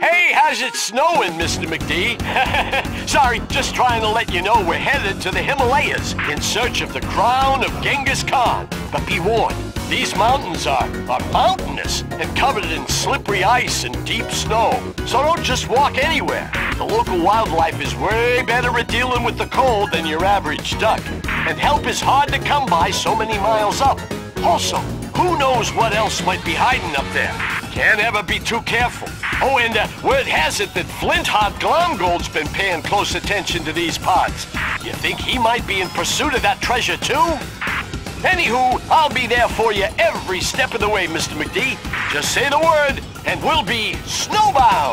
Hey, how's it snowing, Mr. McD? Sorry, just trying to let you know we're headed to the Himalayas in search of the crown of Genghis Khan. But be warned, these mountains are, are mountainous and covered in slippery ice and deep snow. So don't just walk anywhere. The local wildlife is way better at dealing with the cold than your average duck. And help is hard to come by so many miles up. Also, who knows what else might be hiding up there? Can't ever be too careful. Oh, and uh, word has it that Flint Flintheart Glomgold's been paying close attention to these parts. You think he might be in pursuit of that treasure too? Anywho, I'll be there for you every step of the way, Mr. McD. Just say the word, and we'll be snowbound.